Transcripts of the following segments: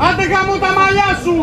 Άντε γάμω τα μαλλιά σου!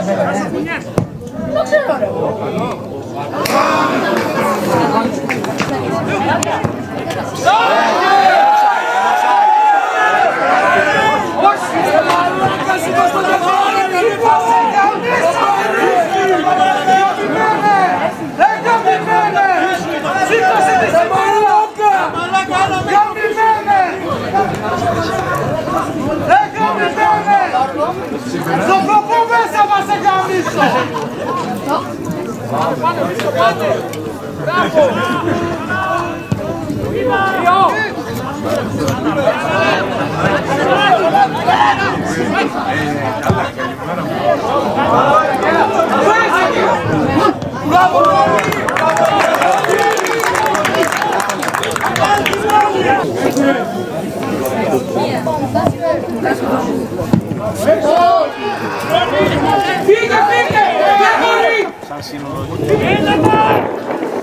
Δεν ξέρω ρε. Let's go! Guarda ma se che ha visto! No? Guarda, visto quanto? Bravo! Io! Bravo! Bravo! Fica, fica! Fica, Corinthians! Fica, Corinthians!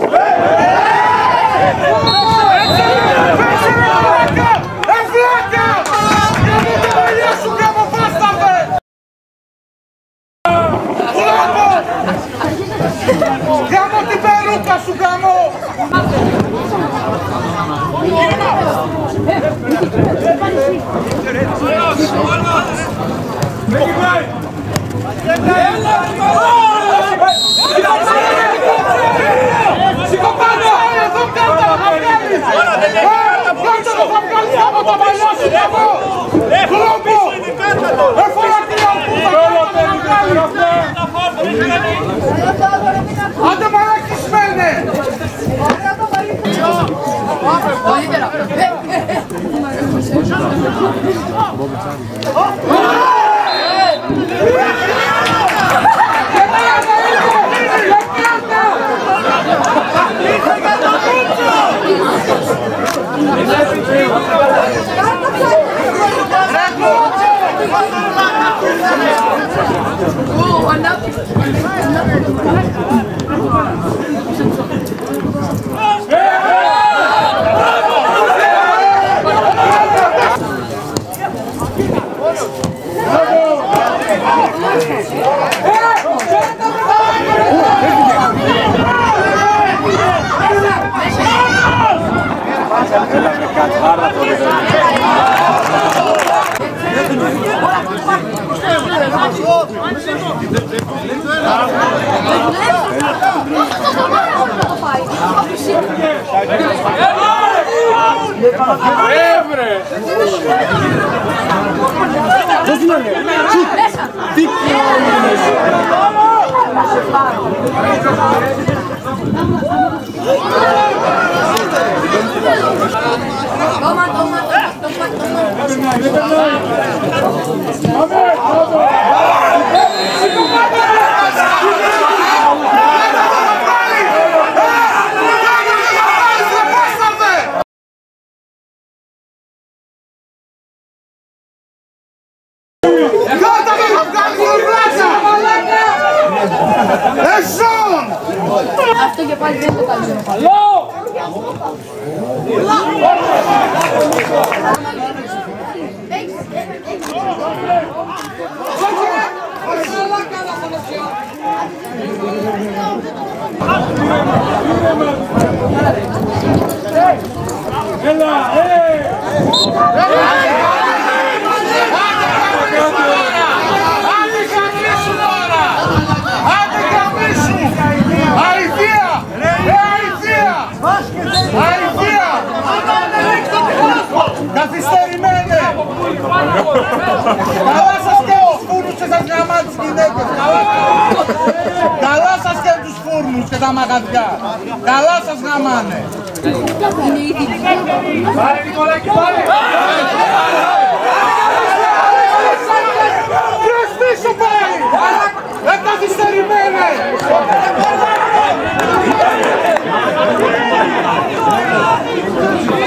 Evre! Zasnane! Čik! Tik! Toma, toma, toma, toma. Amen! Amen! Καλά σας και ο φούρνους και σας γαμά τις γυναίκες! Καλά, καλά σας και τους φούρνους και τα μαγαζιά! Καλά σας γαμάνε! Πάρε Νικολάκη, πάρε! Ποιος πίσω πάει! Ε, καθυστερημένε! Ξύπνα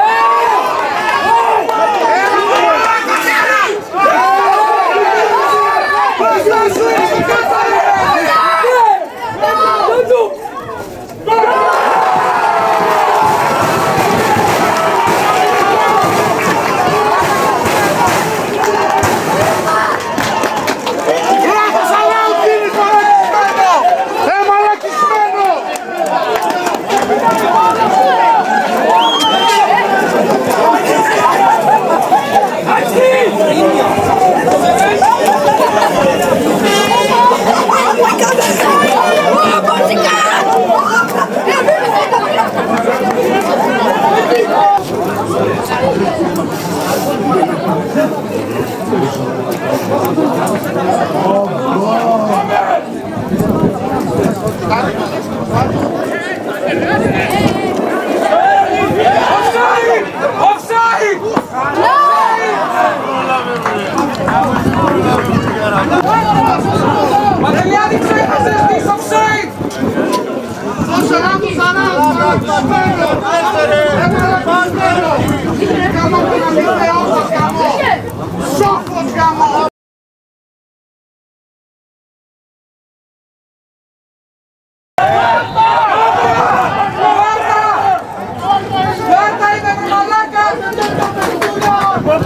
Κάμαρα.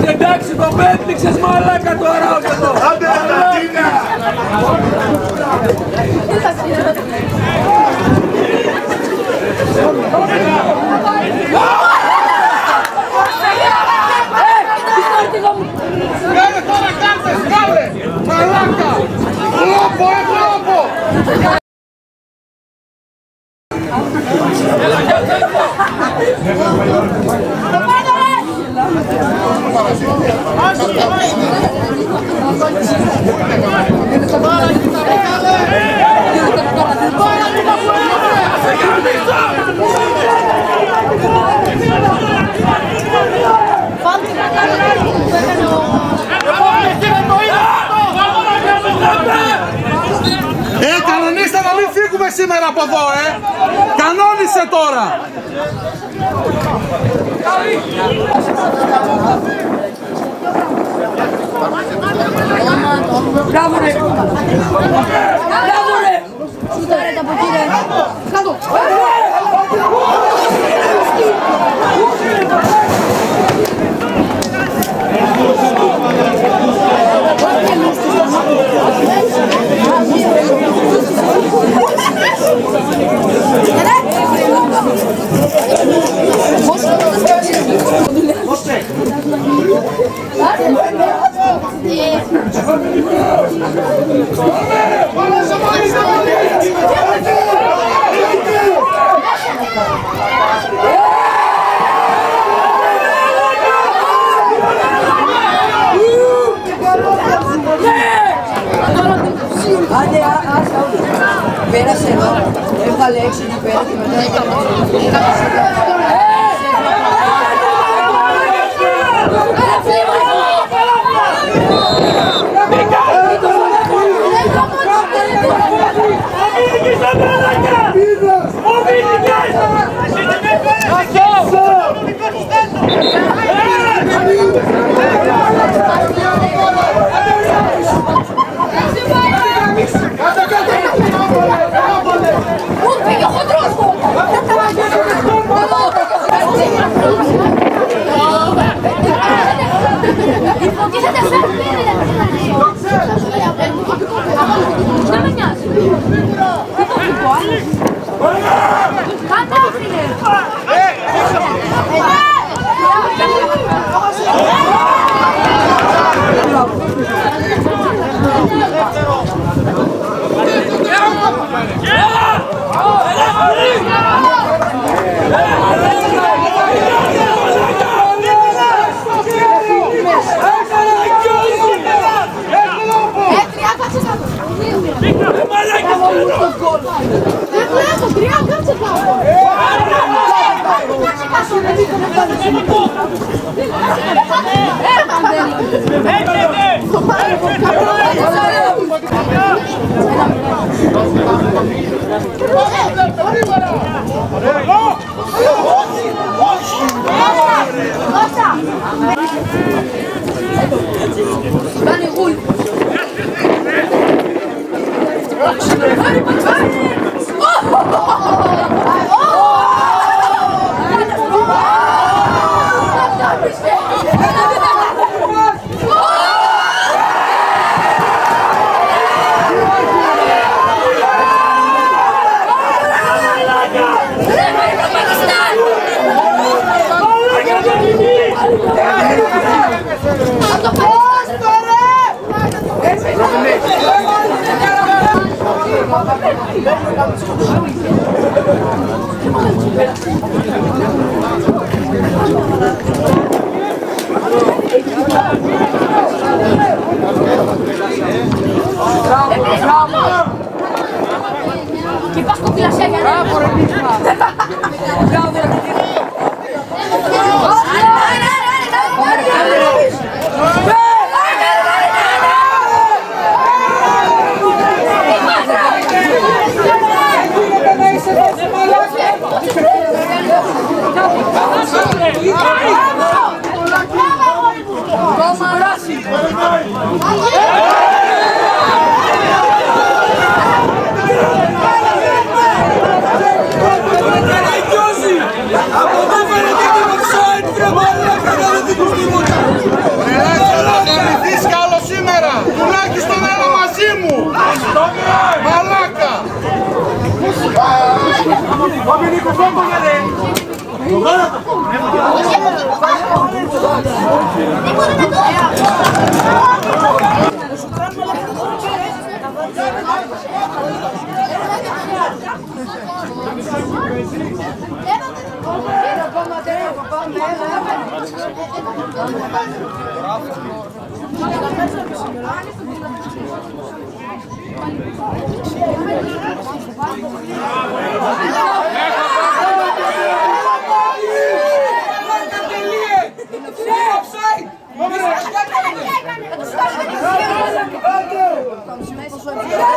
Εντάξει, το πέτυχες μαλάκα τώρα όχι εδώ. Άντε, Αντίνα! Bora, να μην φύγουμε σήμερα από εδώ, ε! Κανόνισε τώρα! Μπράβο ρε. Μπράβο ρε. Σουτάρετε από εκεί ρε. Κάτω. Come on! valete de pedra que vai Ação! Ação! Bravo! Sto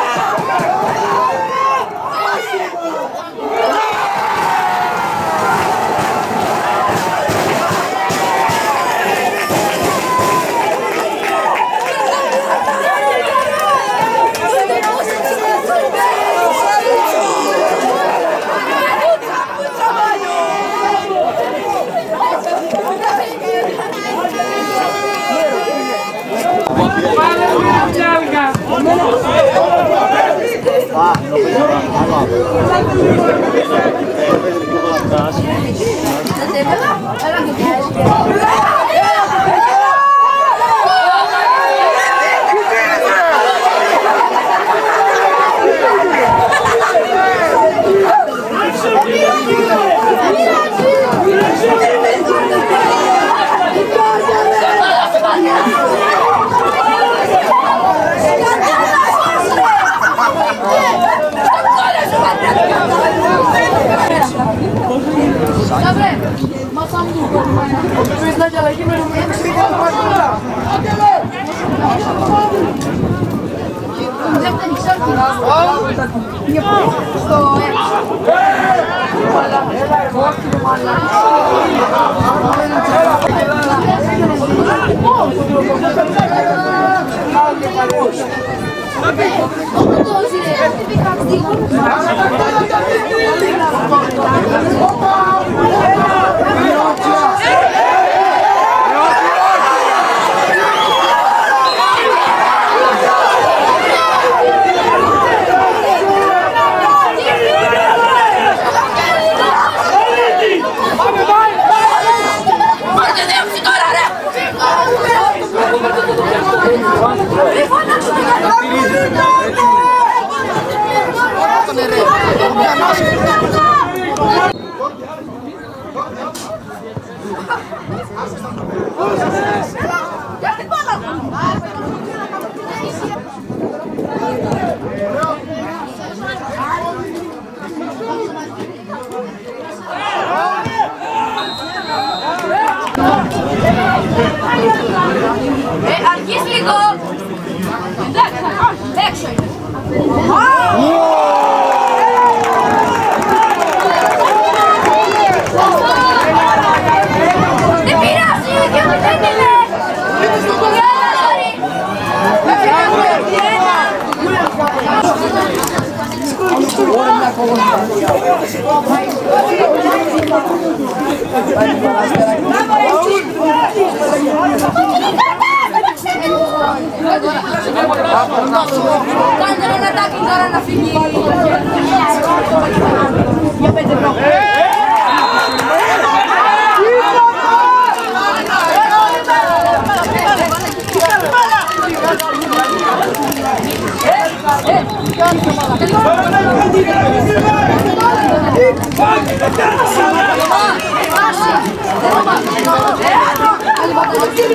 Opa! Ej, prossimo quando non attacchi ancora una finita io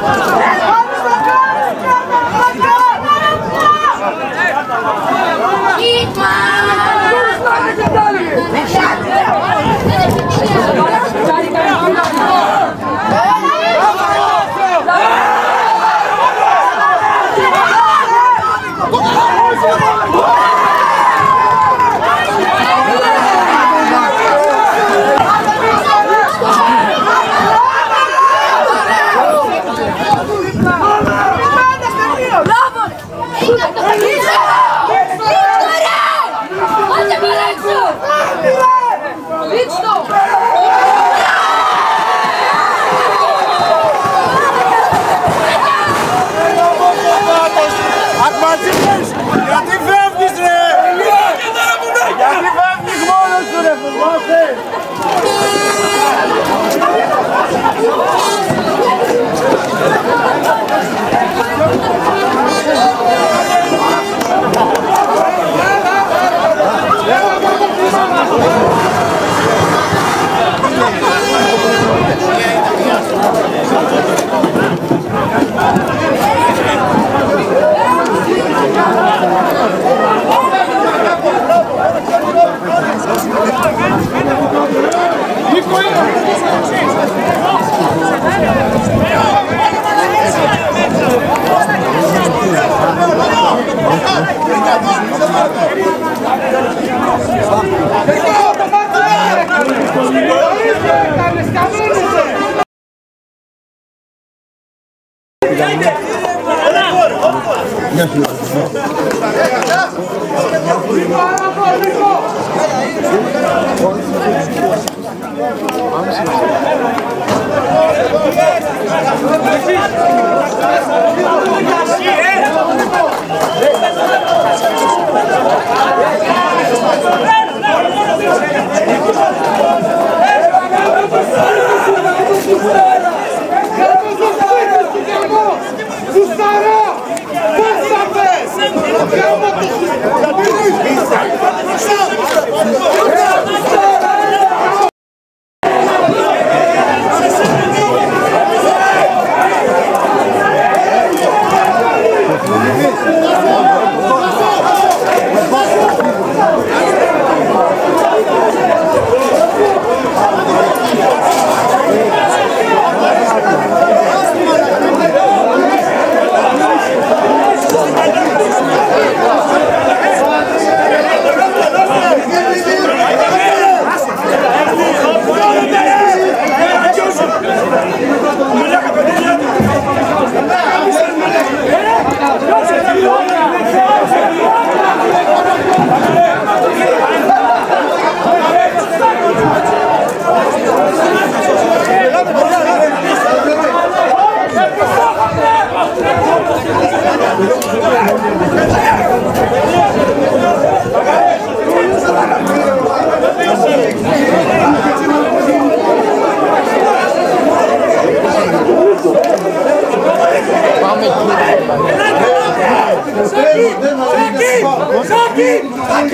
Bravo!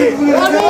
¡Bravo!